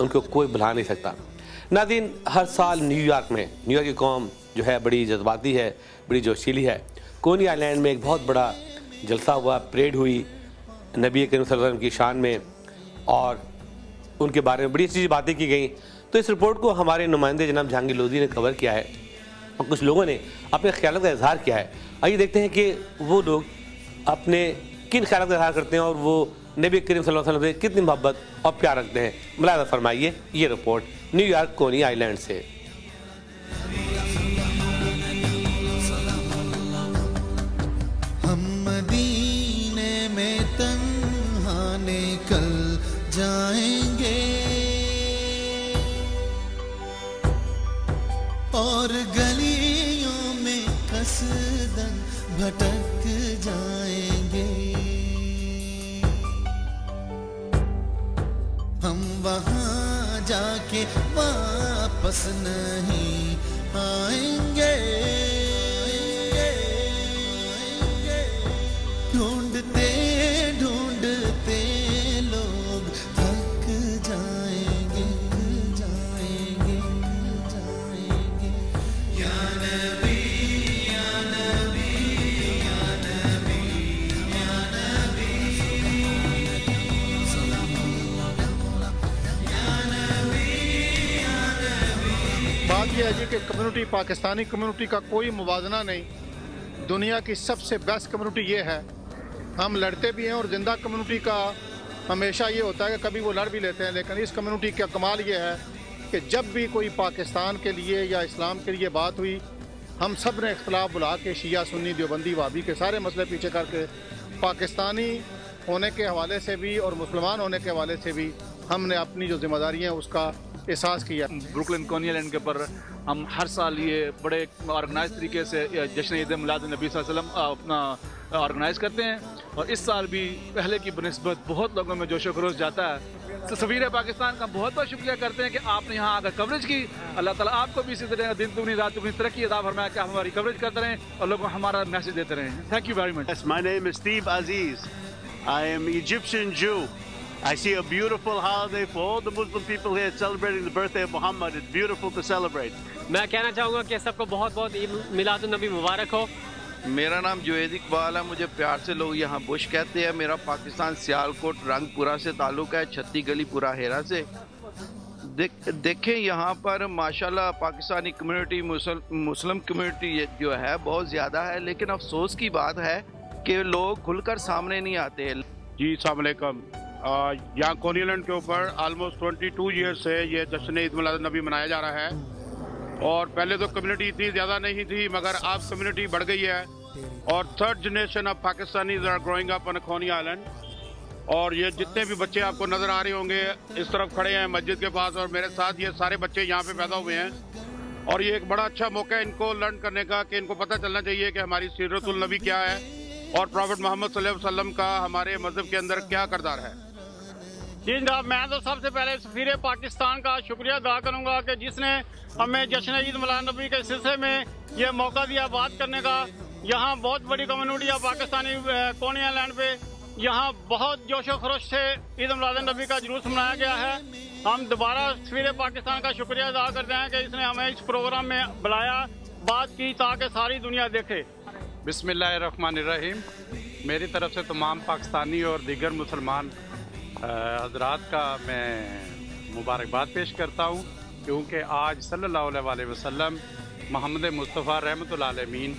ان کو کوئی بھلا نہیں سکتا۔ ناظرین، ہر سال نیو یارک میں، نیو یارک کی قوم جو ہے، بڑی جذباتی ہے، بڑی جوشیلی ہے۔ کونی آئی لینڈ میں ایک بہت بڑا جلسہ ہوا، پریڈ ہوئی نبی کریم صلی اللہ علیہ وسلم کی شان میں اور ان کے بارے میں بڑی اچھی باتیں کی گئیں۔ تو اس رپورٹ کو ہمارے نمائندے جناب جہانگیر لودھی نے کور کیا ہے اور کچھ لوگوں نے اپنے خیالات کا اظہار کیا ہے۔ آئیے دیکھتے ہیں کہ وہ لوگ اپنے کن خیالات کا اظہار کرتے ہیں اور وہ نبی کریم صلی اللہ علیہ وسلم سے کتنی محبت اور پیار رکھتے ہیں؟ ملاحظہ فرمائیے، یہ رپورٹ نیو یارک کونی آئی لینڈ سے۔ اور گلیوں میں کسدن بھٹک جائیں گے۔ وہاں جا کے واپس نہیں آئیں گے۔ ہے جی کہ کمیونٹی پاکستانی کمیونٹی کا کوئی موازنہ نہیں۔ دنیا کی سب سے بیسٹ کمیونٹی یہ ہے۔ ہم لڑتے بھی ہیں اور زندہ کمیونٹی کا ہمیشہ یہ ہوتا ہے کہ کبھی وہ لڑ بھی لیتے ہیں، لیکن اس کمیونٹی کا کمال یہ ہے کہ جب بھی کوئی پاکستان کے لیے یا اسلام کے لیے بات ہوئی، ہم سب نے اختلاف بلا کے شیعہ، سنی، دیوبندی، وابی کے سارے مسئلے پیچھے کر کے پاکستانی ہونے کے حوالے سے بھی اور مسلمان ہونے کے حوالے سے بھی ہم نے اپنی جو ذمہ داریاں ہیں، اس کا احساس کیا۔ بروکلن کونی لینڈ کے اوپر ہم ہر سال یہ بڑے آرگنائز طریقے سے جشن عید میلاد النبی صلی اللہ علیہ وسلم اپنا آرگنائز کرتے ہیں۔ اور اس سال بھی پہلے کی بنسبت بہت لوگوں میں جوش و خروش جاتا ہے۔ تو سفیر پاکستان کا بہت بہت شکریہ کرتے ہیں کہ آپ نے یہاں آ کر کوریج کی۔ اللہ تعالیٰ آپ کو بھی اسی طرح دن دگنی رات دگنی ترقی ادا فرمایا کہ آپ ہماری کوریج کرتے رہیں اور لوگوں کو ہمارا میسج دیتے رہیں۔ Thank you very much name is Steve Aziz. I am Egyptian Jew. I see a beautiful holiday for all the Muslim people here celebrating the birthday of Muhammad. It's beautiful to celebrate. میں کہنا چاہوں گا کہ سب کو بہت بہت میلاد النبی مبارک ہو۔ میرا نام جوید اقبال ہے مجھے پیار سے لوگ یہاں بش کہتے ہیں۔ میرا پاکستان سیالکوٹ رنگ پورا سے تعلق ہے چھتی گلی پورا ہیرا سے۔ دیکھ- دیکھیں یہاں پر ماشاءاللہ پاکستانی کمیونٹی مسلم کمیونٹی جو ہے بہت زیادہ ہے۔ لیکن افسوس کی بات ہے کہ لوگ کھل کر سامنے نہیں آتے۔ جی السلام علیکم۔ یہاں کونی لینڈ کے اوپر آلموسٹ ٹوئنٹی ٹو ایئر سے یہ جشن عید میلاد النبی منایا جا رہا ہے۔ اور پہلے تو کمیونٹی اتنی زیادہ نہیں تھی، مگر اب کمیونٹی بڑھ گئی ہے۔ اور third generation of Pakistanis are growing up on Coney Island اور یہ جتنے بھی بچے آپ کو نظر آ رہے ہوں گے، اس طرف کھڑے ہیں مسجد کے پاس اور میرے ساتھ یہ سارے بچے یہاں پہ پیدا ہوئے ہیں۔ اور یہ ایک بڑا اچھا موقع ہے ان کو لرن کرنے کا کہ ان کو پتہ چلنا چاہیے کہ ہماری سیرت النبی کیا ہے اور پروفٹ محمد صلی اللہ علیہ وسلم کا ہمارے مذہب کے اندر کیا کردار ہے۔ جی جناب، میں تو سب سے پہلے سفیر پاکستان کا شکریہ ادا کروں گا کہ جس نے ہمیں جشن عید میلاد نبی کے سلسلے میں یہ موقع دیا بات کرنے کا۔ یہاں بہت بڑی کمیونٹی ہے پاکستانی کونی لینڈ پہ۔ یہاں بہت جوش و خروش سے عید میلاد نبی کا جلوس منایا گیا ہے۔ ہم دوبارہ سفیر پاکستان کا شکریہ ادا کرتے ہیں کہ اس نے ہمیں اس پروگرام میں بلایا، بات کی تاکہ ساری دنیا دیکھے۔ بسم اللہ الرحمن الرحیم۔ میری طرف سے تمام پاکستانی اور دیگر مسلمان حضرات کا میں مبارکباد پیش کرتا ہوں، کیونکہ آج صلی اللہ علیہ وآلہ وسلم محمد مصطفیٰ رحمۃ اللہ علیہ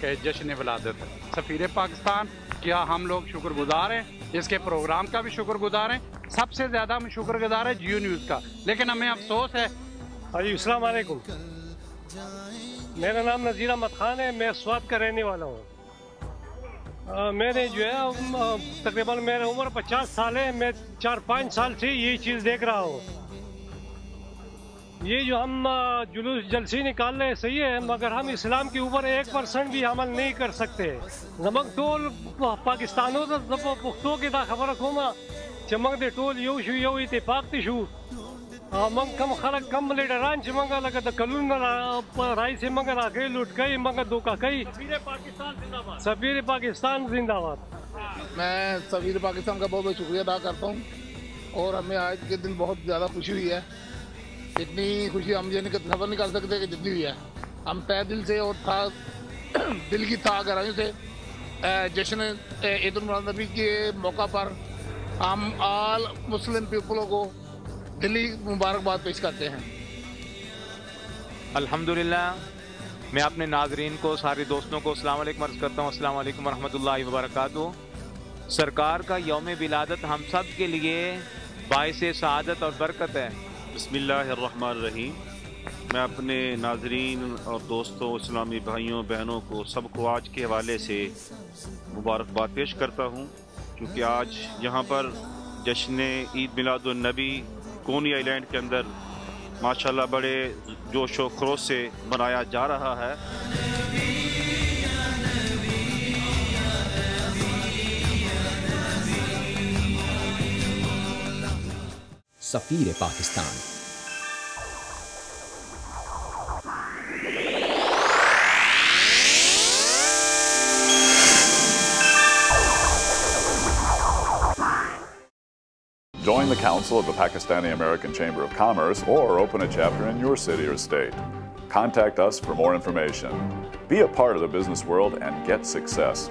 کے جشن ولادت ہے۔ سفیر پاکستان، کیا ہم لوگ شکر گزار ہیں؟ اس کے پروگرام کا بھی شکر گزار ہیں۔ سب سے زیادہ ہم شکر گزار ہیں جیو نیوز کا۔ لیکن ہمیں افسوس ہے۔ جی السلام علیکم۔ میرا نام نذیر احمد خان ہے، میں سوات کا رہنے والا ہوں۔ آ، میں نے جو ہے تقریباً میرا عمر پچاس سال ہے میں چار پانچ سال سے یہی چیز دیکھ رہا ہوں۔ یہ جو ہم جلوس جلسی نکال رہے ہیں صحیح ہے مگر ہم اسلام کے اوپر ایک پرسنٹ بھی عمل نہیں کر سکتے۔ زمک ٹول پاکستانوں پختوں کی دا خبر رکھوں گا۔ چمک دے ټول یو شو یو اتفاق تی شو۔ من کم خلق کم لیډران چې منګه لکه د کلونو را په رای سي منګه راګي لوټ کوي منګه دوکا کوي سفیر پاکستان زندہ باد۔ سفیر پاکستان زندہ باد۔ میں سفیر پاکستان کا بہت بہت شکریہ ادا کرتا ہوں۔ اور ہمیں آج کے دن بہت زیادہ خوشی ہوئی ہے۔ اتنی خوشی ہم یہ سفر نہیں کر سکتے کہ جتنی ہوئی ہے۔ ہم تہ دل سے اور تھا دل کی تھا گہرائیوں سے جشن عید النبی کے موقع پر ہم آل مسلم پیپلوں کو دلی مبارکباد پیش کرتے ہیں۔ الحمدللہ میں اپنے ناظرین کو سارے دوستوں کو السلام علیکم عرض کرتا ہوں۔ السلام علیکم ورحمۃ اللہ وبرکاتہ۔ سرکار کا یوم ولادت ہم سب کے لیے باعث سعادت اور برکت ہے۔ بسم اللہ الرحمن الرحیم۔ میں اپنے ناظرین اور دوستوں اسلامی بھائیوں بہنوں کو سب کو آج کے حوالے سے مبارکباد پیش کرتا ہوں۔ کیونکہ آج یہاں پر جشن عید میلاد النبی کونی آئی لینڈ کے اندر ماشاءاللہ بڑے جوش و خروش سے منایا جا رہا ہے۔ سفیر Pakistan join the Council of the Pakistani American Chamber of Commerce or open a chapter in your city or state. Contact us for more information. Be a part of the business world and get success.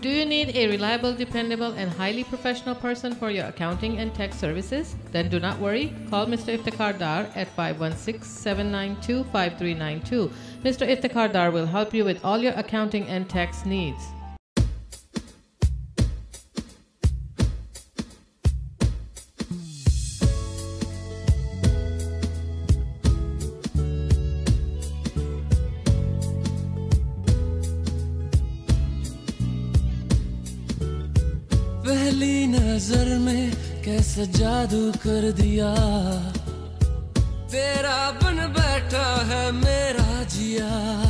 do you need a reliable, dependable, and highly professional person for your accounting and tax services? Then do not worry. Call Mr. Iftikhar Dar at 516-792-5392. Mr. Iftikhar Dar will help you with all your accounting and tax needs. پہلی نظر میں کیسا جادو کر دیا۔ تیرا بن بیٹھا ہے میرا جیا۔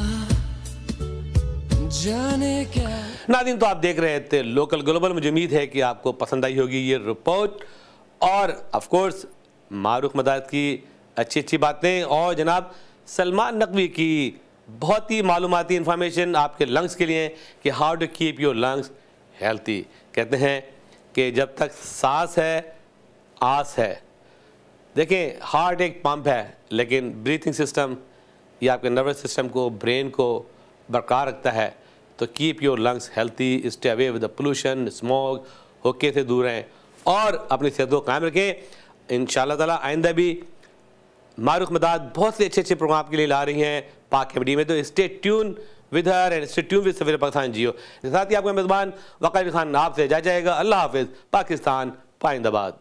جانے کیا۔ ناظرین تو آپ دیکھ رہے تھے لوکل گلوبل، مجھے امید ہے کہ آپ کو پسند آئی ہوگی یہ رپورٹ۔ اور آف کورس معروف مدارت کی اچھی اچھی باتیں۔ اور جناب، سلمان نقوی کی بہت ہی معلوماتی انفارمیشن آپ کے لنگس کے لیے کہ how to keep your lungs healthy کہتے ہیں کہ جب تک سانس ہے آس ہے۔ دیکھیں، ہارٹ ایک پمپ ہے، لیکن بریتھنگ سسٹم یہ آپ کے نروس سسٹم کو، برین کو برقرار رکھتا ہے۔ تو keep your lungs healthy stay away with the pollution smog ہوکے سے دور رہیں۔ اور اپنی صحت کو قائم رکھیں۔ ان شاء اللہ تعالیٰ آئندہ بھی معروف مداد بہت سے اچھے اچھے پروگرام کے لیے لا رہی ہیں پاک کیمڈی میں۔ تو stay tuned with her and institute with Safeer Pakistan Jio. ساتھ ہی آپ کا میزبان وقار خان آپ سے جا جائے گا۔ اللہ حافظ، پاکستان پائند آباد۔